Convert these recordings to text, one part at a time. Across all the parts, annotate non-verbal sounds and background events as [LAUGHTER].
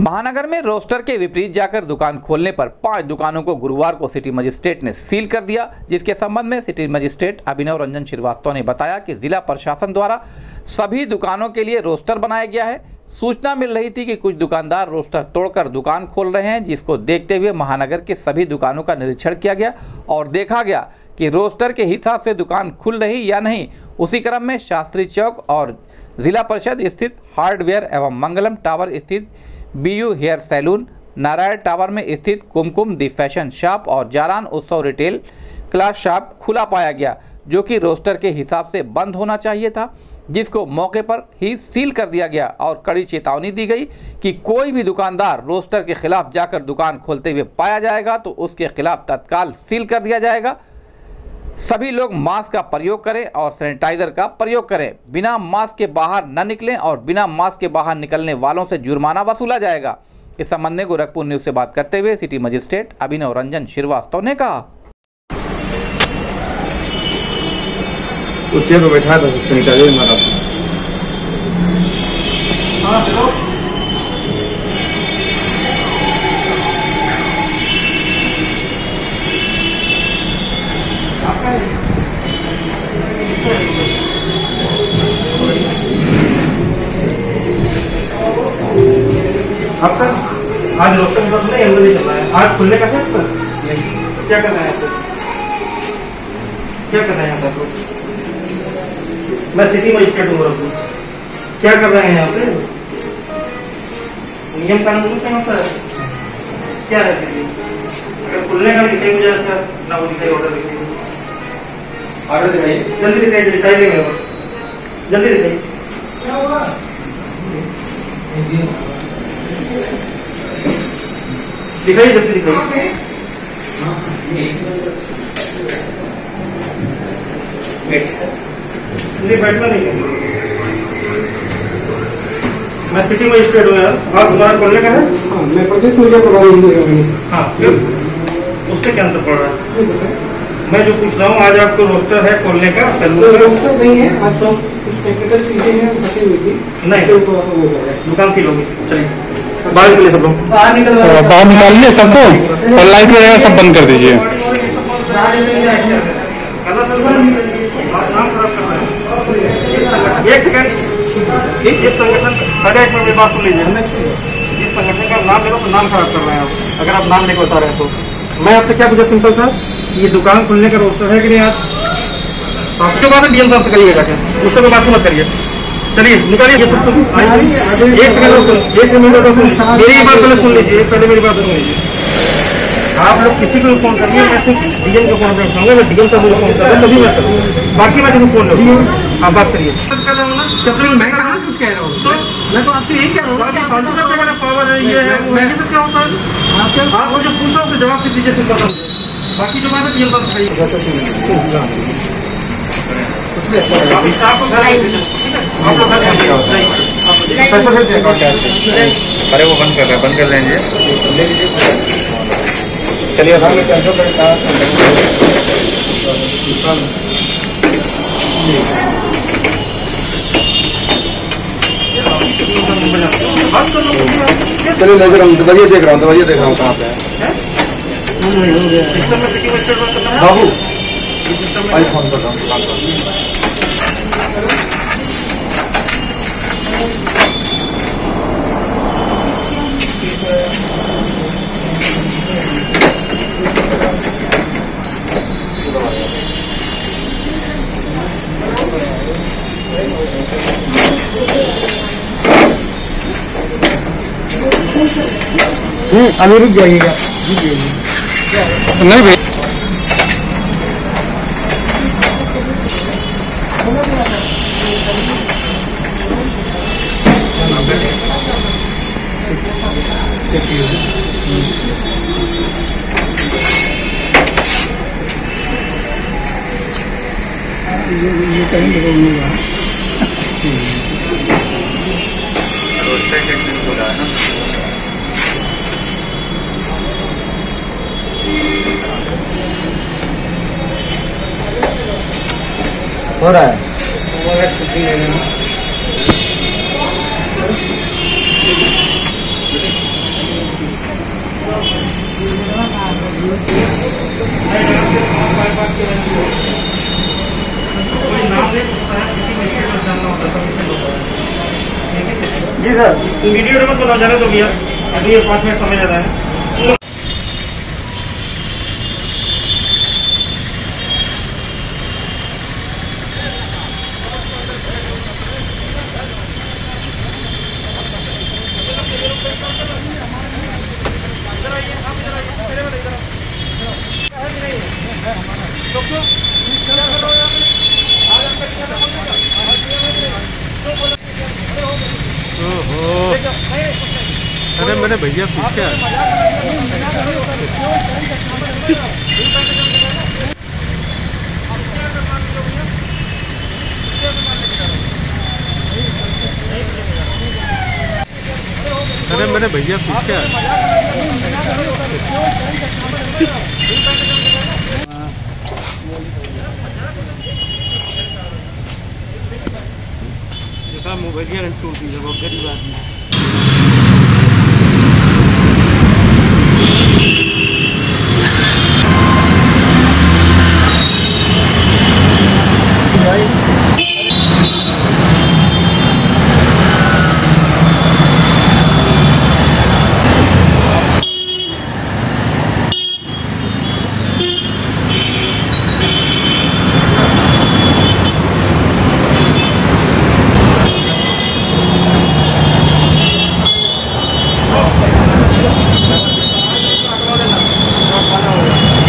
महानगर में रोस्टर के विपरीत जाकर दुकान खोलने पर पाँच दुकानों को गुरुवार को सिटी मजिस्ट्रेट ने सील कर दिया, जिसके संबंध में सिटी मजिस्ट्रेट अभिनव रंजन श्रीवास्तव ने बताया कि जिला प्रशासन द्वारा सभी दुकानों के लिए रोस्टर बनाया गया है। सूचना मिल रही थी कि कुछ दुकानदार रोस्टर तोड़कर दुकान खोल रहे हैं, जिसको देखते हुए महानगर के सभी दुकानों का निरीक्षण किया गया और देखा गया कि रोस्टर के हिसाब से दुकान खुल रही या नहीं। उसी क्रम में शास्त्री चौक और जिला परिषद स्थित हार्डवेयर एवं मंगलम टावर स्थित बीयू हेयर सैलून, नारायण टावर में स्थित कुमकुम दी फ़ैशन शॉप और जालान उत्सव रिटेल क्लास शॉप खुला पाया गया, जो कि रोस्टर के हिसाब से बंद होना चाहिए था, जिसको मौके पर ही सील कर दिया गया और कड़ी चेतावनी दी गई कि कोई भी दुकानदार रोस्टर के खिलाफ जाकर दुकान खोलते हुए पाया जाएगा तो उसके खिलाफ तत्काल सील कर दिया जाएगा। सभी लोग मास्क का प्रयोग करें और सैनिटाइजर का प्रयोग करें। बिना मास्क के बाहर न निकलें और बिना मास्क के बाहर निकलने वालों से जुर्माना वसूला जाएगा। इस संबंध में गोरखपुर न्यूज़ से बात करते हुए सिटी मजिस्ट्रेट अभिनव रंजन श्रीवास्तव ने कहा। वो चेयर पर बैठा था सैनिटाइजर मारा आपका आज रोस्टर का नहीं अंदर नहीं चल रहा है आज खुलने का है इस पर? नहीं। क्या करना है आपको? क्या करना है यहाँ पर? आपको? मैं सिटी मजिस्ट्रेट हूँ। गोरखपुर क्या कर रहे हैं यहाँ पे? नियम कानून क्या होता है क्या है दीदी अगर खुलने का दिखाई मुझे अच्छा ना वो दिखाई ऑर्डर दिखाई। ऑर्डर दिखाइए जल्दी दिखाइए दिखाई दे मेरे पास जल्दी दिखाइए दिखाइए जल्दी दिखाइए नहीं बैठना नहीं है। मैं सिटी मजिस्ट्रेट हूँ यार। आज तुम्हारा खोलने का है? हाँ, मैं प्रदेश मीडिया हिंदू हाँ उससे क्या अंतर पड़ रहा है? मैं जो पूछ रहा हूँ आज आपको रोस्टर है खोलने का तो रोस्टर नहीं है आज तो कुछ टेक्निकल चीज़ें हैं फंसी हुई थी। नहीं। थोड़ा सा वो हैं दुकान सील होगी। चलिए। बाहर निकलिए सब लोग। बाहर निकल बाहर निकालिए सबको और लाइट वगैरह सब बंद कर दीजिए। एक सेकंड। इस संगठन एक मिनट बात सुन लीजिए। इस संगठन का नाम ले लो तो नाम खराब कर रहे हैं आप। अगर आप नाम लेकर बता रहे हैं तो। मैं आपसे क्या पूछा सिंपल सर ये दुकान खुलने का रोस्टर है कि नहीं आप तो आपके पास डीएम साहब से करिए जाके। उससे कोई बात मत करिए। चलिए निकालिए ये सब एक सेकंड सुन। एक सेकंड मेरी बात सुन बात पहले सुन लीजिए। पहले मेरी बात सुन लीजिए। आप लोग किसी को भी फ़ोन करिए मैं सिर्फ़ डीएम को फ़ोन करता हूँ। मैं डीएम साहब को फ़ोन करता हूँ तभी मैं करूँ। बाकी मैं किसी फ़ोन नहीं आप बात करिए। कर रहा हूँ ना? जब तक मैं कहाँ कुछ कह रहा हूँ? तो मैं तो आपसे यही कह रहा हूँ पावर है ये है है। क्या होता है आप जो पूछो उसके जवाब से दीजिए बाकी जो बात है डीएम साहब अरे वो बंद कर रहा बंद कर लेंगे चलिए चलिए देख रहा हूँ दवाइए देख रहा हूँ दवाइए देख रहा हूँ। कहाँ पे बाबू आई फ़ोन कर अभी रुक जाइएगा। नहीं भाई। ये कहीं होगा हो रहा है। जी सर। तो वीडियो में तो ना जाने तो भैया अभी ये पाँच मिनट समय ज़्यादा है। अरे मैंने भैया पूछा अरे मैंने भैया पूछा [LAUGHS] देखा मोबाइलिया टूटी है बहुत गरीब आदमी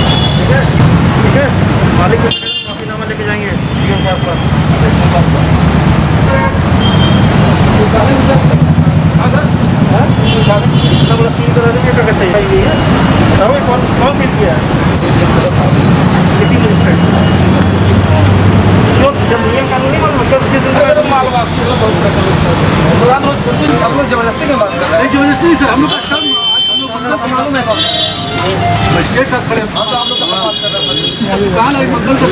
ठीक है मालिक को माफीनामा लेके जाएँगे सीएम साहब का इतना सील करा देंगे क्या करते हैं बताओ ये कौन कौन सील किया है सिटी मजिस्ट्रेट जब नियम कानून नहीं मालूम कब किस दिन का मालूम हम लोग ज़बरदस्ती में बात कर रहे हैं ज़बरदस्ती सर हम लोग का शर्म हम मालूम है मजिस्ट्रेट साहब खड़े हैं। हम लोग का बात कर रहे हैं कहाँ लगे मतलब तो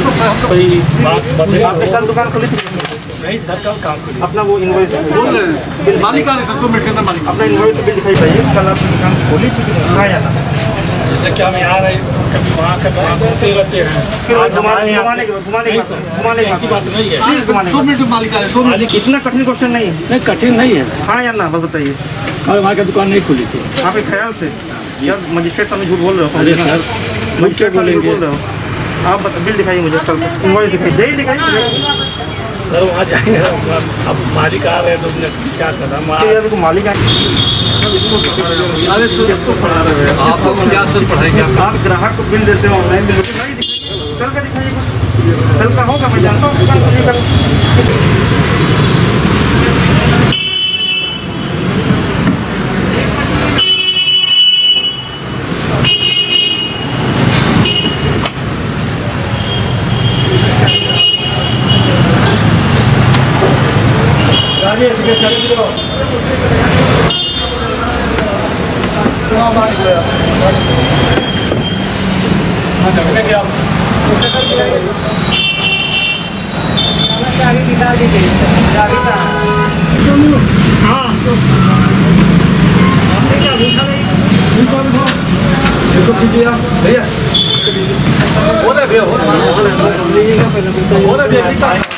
हम लोग आपने कल दुकान खोली थी नहीं सर कल काम करिए? अपना वो इनवॉइस बोल रहे हैं मालिक आ रहे सर दो मिनट के अंदर मालिक अपना इनवॉइस बिल दिखाई पाइए कल आपने दुकान खोली थी कहाँ जाना जैसे कि हम यहाँ रहे कभी वहाँ कभी वहाँ घूमते रहते हैं। घुमाने घुमाने के बात नहीं है। दो मिनट मालिक आ रहे दो मिनट। इतना कठिन क्वेश्चन नहीं। है नहीं कठिन नहीं है। हाँ या ना बस बताइए। और वहाँ की दुकान नहीं खुली थी। आपके ख्याल से यार मजिस्ट्रेट सामने झूठ बोल रहे हो अरे सर मजिस्ट्रेट झूठ बोल रहे हो। आप बता बिल दिखाइए मुझे कल इन्वाइस दिखाइए यही दिखाई सर वहाँ जाएँगे अब मालिक आ रहे हैं तो क्या करना तो यार देखो मालिक आए अरे सर इसको पढ़ा रहे हैं आप क्या सर पढ़ाएँगे आप आप ग्राहक को बिल देते हो ऑनलाइन बिल कल का दिखाइए कल का होगा मैं जानता हूँ भैया हो रहा है भैया हो रहा है हो रहा है भैया कितना है नहीं आप अभी तो नहीं तो नहीं रहा है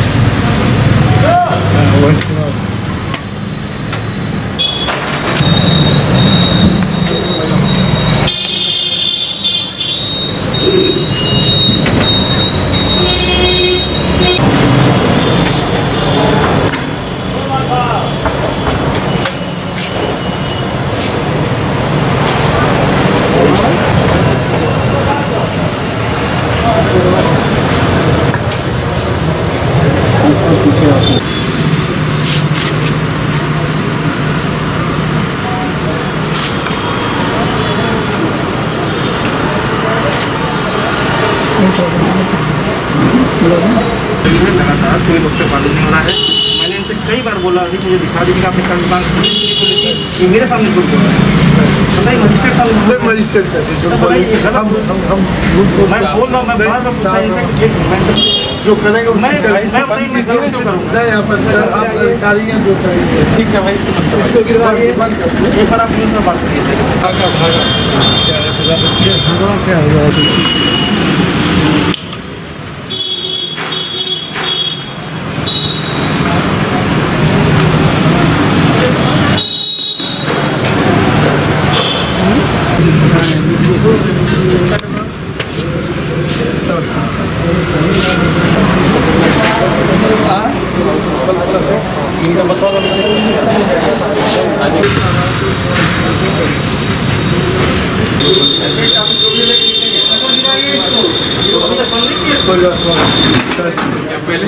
लगातार कोई लोग पे मालूम नहीं हो रहा है मैंने इनसे कई बार बोला अभी मुझे दिखा ये खोली थी। ये मेरे सामने झूठ बोल रहा है मजिस्ट्रेट है। कैसे झूठ तो बोलेंगे हम हम हम मैं बोल रहा हूँ मैं बार बार कि मैं जो करेंगे मैं। मैं बताइए क्यों करूँगा नहीं यहाँ पर सर आप अधिकारी जो करेंगे। ठीक है भाई इसको बंद कर दो। एक बार आप न्यूज़ में बात करिए। पहले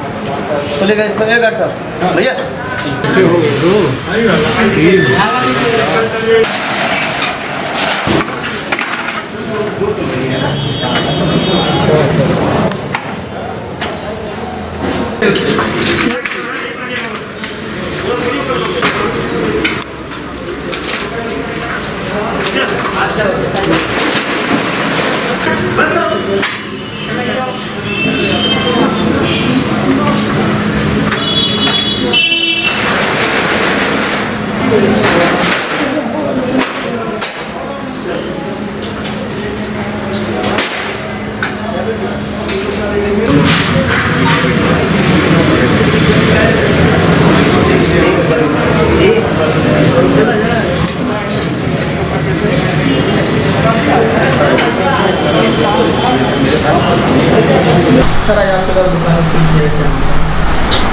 चलेगा इसमें एक डॉक्टर भैया।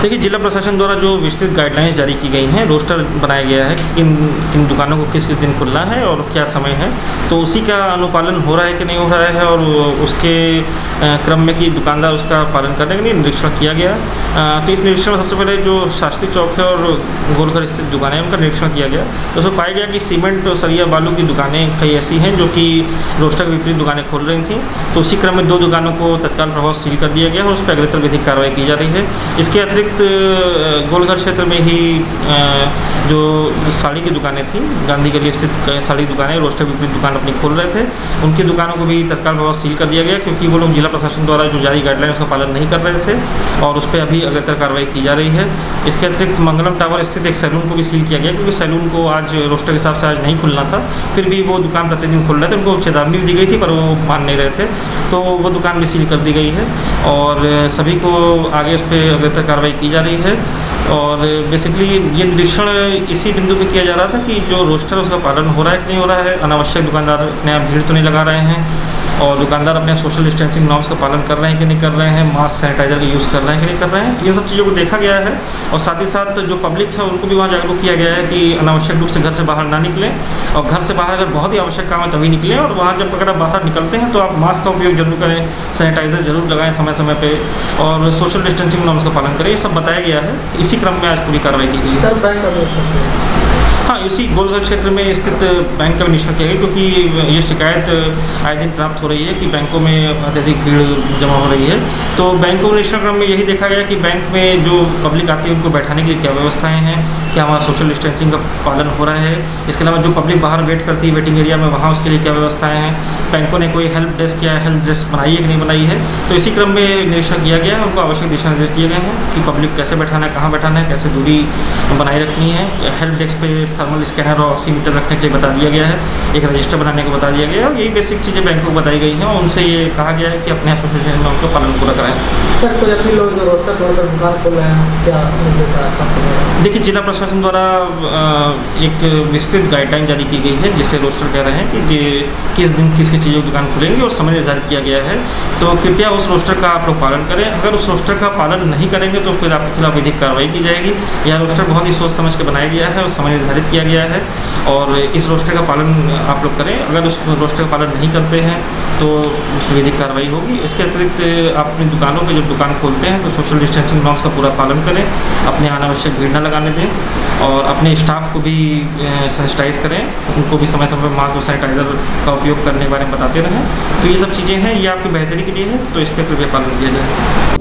देखिए जिला प्रशासन द्वारा जो विस्तृत गाइडलाइंस जारी की गई हैं रोस्टर बनाया गया है किन किन दुकानों को किस किस दिन खुलना है और क्या समय है। तो उसी का अनुपालन हो रहा है कि नहीं हो रहा है और उसके क्रम में कि दुकानदार उसका पालन करने के लिए निरीक्षण किया गया। तो इस निरीक्षण में सबसे पहले जो शास्त्री चौक है और गोलघर स्थित दुकानें उनका निरीक्षण किया गया। तो उसमें पाया गया कि सीमेंट और सरिया बालू की दुकानें कई ऐसी हैं जो कि रोस्टर के विपरीत दुकानें खोल रही थी। तो उसी क्रम में दो दुकानों को तत्काल प्रभाव सील कर दिया गया और उस पर अग्रतर विधिक कार्रवाई की जा रही है। इसके अतिरिक्त गोलघर क्षेत्र में ही जो साड़ी की दुकानें थी, गांधी गली स्थित साड़ी दुकानें, रोस्टर विपरीत दुकान अपनी खोल रहे थे। उनकी दुकानों को भी तत्काल प्रभाव सील कर दिया गया, क्योंकि वो लोग जिला प्रशासन द्वारा जो जारी गाइडलाइन उसका पालन नहीं कर रहे थे और उस पर अभी अग्रतर कार्रवाई की जा रही है। इसके अतिरिक्त मंगलम टावर स्थित एक सैलून को भी सील किया गया, क्योंकि सैलून को आज रोस्टर के हिसाब से आज नहीं खुलना था। फिर भी वो दुकान प्रतिदिन खुल रहे थे, उनको चेतावनी दी गई थी, पर वो मान नहीं रहे थे। तो वो दुकान भी सील कर दी गई है और सभी को आगे उस पर अग्रतर कार्रवाई की जा रही है। और बेसिकली ये निरीक्षण इसी बिंदु पे किया जा रहा था कि जो रोस्टर उसका पालन हो रहा है कि नहीं हो रहा है? अनावश्यक दुकानदार अपने आप भीड़ तो नहीं लगा रहे हैं। और दुकानदार अपने सोशल डिस्टेंसिंग नॉर्म्स का पालन कर रहे हैं कि नहीं कर रहे हैं मास्क सैनिटाइजर का यूज़ कर रहे हैं कि नहीं कर रहे हैं, ये सब चीज़ों को देखा गया है। और साथ ही साथ जो पब्लिक है, उनको भी वहाँ जागरूक किया गया है कि अनावश्यक रूप से घर से बाहर ना निकलें और घर से बाहर अगर बहुत ही आवश्यक काम है तभी निकलें और वहाँ जब अगर आप बाहर निकलते हैं तो आप मास्क का उपयोग ज़रूर करें सैनिटाइजर ज़रूर लगाएँ समय समय पर और सोशल डिस्टेंसिंग नॉर्म्स का पालन करें, ये सब बताया गया है। इसी क्रम में आज पूरी कार्रवाई की गई है? हाँ इसी गोलघर क्षेत्र में स्थित बैंक का निरीक्षण किया गया, क्योंकि ये शिकायत आए दिन प्राप्त हो रही है कि बैंकों में अत्यधिक भीड़ जमा हो रही है। तो बैंकों निरीक्षण क्रम में यही देखा गया कि बैंक में जो पब्लिक आती है, उनको बैठाने के लिए क्या व्यवस्थाएँ हैं, क्या वहाँ सोशल डिस्टेंसिंग का पालन हो रहा है। इसके अलावा जो पब्लिक बाहर वेट करती है, वेटिंग एरिया में, वहाँ उसके लिए क्या व्यवस्थाएँ हैं। बैंकों ने कोई हेल्प डेस्क या हेल्प डेस्क बनाई है कि नहीं बनाई है? तो इसी क्रम में निरीक्षण किया गया है उनको आवश्यक दिशा निर्देश दिए गए हैं कि पब्लिक कैसे बैठाना है, कहाँ बैठाना है, कैसे दूरी बनाए रखनी है, हेल्प डेस्क पे थर्मल स्कैनर और ऑक्सीमीटर रखने के लिए बता दिया गया है। एक रजिस्टर बनाने को बता दिया गया है और यही बेसिक चीज़ें बैंकों को बताई गई हैं और उनसे ये कहा गया है कि अपने एसोसिएशन में उनका पालन पूरा कराएँ। सर कोई अपनी लोग जो रोस्टर तोड़कर दुकान खोल रहे हैं क्या? देखिए जिला प्रशासन द्वारा एक विस्तृत गाइडलाइन जारी की गई है जिससे रोस्टर कह रहे हैं कि, कि किस दिन किस किस चीज़ों की दुकान खुलेंगी और समय निर्धारित किया गया है। तो कृपया उस रोस्टर का आप लोग पालन करें। अगर उस रोस्टर का पालन नहीं करेंगे तो फिर आपके खिलाफ विधिक कार्रवाई की जाएगी। यह रोस्टर बहुत ही सोच समझ के बनाया गया है और समय निर्धारित किया गया है और इस रोस्टर का पालन आप लोग करें। अगर उस रोस्टर का पालन नहीं करते हैं तो उस विधिक कार्रवाई होगी। इसके अतिरिक्त आप अपनी दुकानों पर जब दुकान खोलते हैं तो सोशल डिस्टेंसिंग नॉर्म्स का पूरा पालन करें, अपने अनावश्यक भीड़ न लगाने दें और अपने स्टाफ को भी सैनिटाइज करें। उनको भी समय समय पर मास्क और सैनिटाइज़र का उपयोग करने के बारे में बताते रहें। तो ये सब चीज़ें हैं, ये आपकी बेहतरी के लिए है तो इसका कृपया पालन किया जाए।